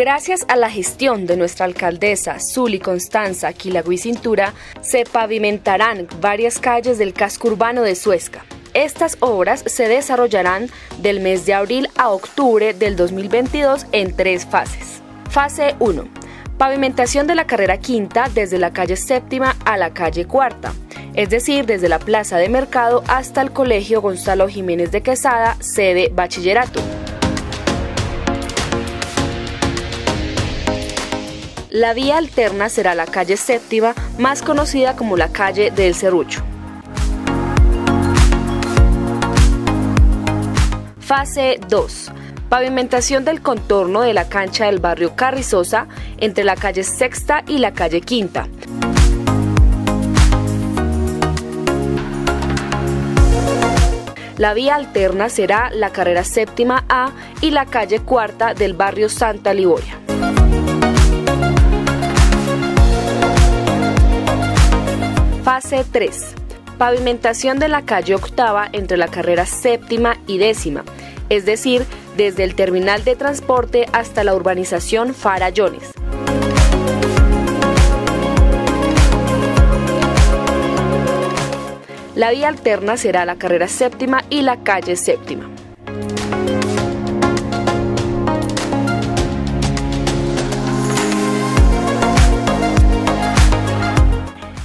Gracias a la gestión de nuestra alcaldesa Zuli Constanza Quilagüí Cintura, se pavimentarán varias calles del casco urbano de Suezca. Estas obras se desarrollarán del mes de abril a octubre del 2022 en tres fases. Fase 1. Pavimentación de la carrera quinta desde la calle séptima a la calle cuarta, es decir, desde la plaza de mercado hasta el Colegio Gonzalo Jiménez de Quesada, sede bachillerato. La vía alterna será la calle séptima, más conocida como la calle del Cerrucho. Fase 2. Pavimentación del contorno de la cancha del barrio Carrizosa entre la calle Sexta y la calle Quinta. La vía alterna será la carrera séptima A y la calle cuarta del barrio Santa Liboria. Fase 3. Pavimentación de la calle octava entre la carrera séptima y décima, es decir, desde el terminal de transporte hasta la urbanización Farallones. La vía alterna será la carrera séptima y la calle séptima.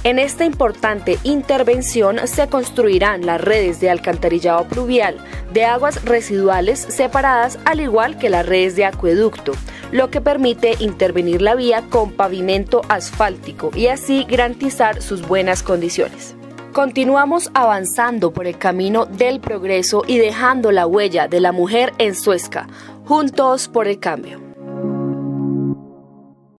En esta importante intervención se construirán las redes de alcantarillado pluvial de aguas residuales separadas al igual que las redes de acueducto, lo que permite intervenir la vía con pavimento asfáltico y así garantizar sus buenas condiciones. Continuamos avanzando por el camino del progreso y dejando la huella de la mujer en Suezca, juntos por el cambio.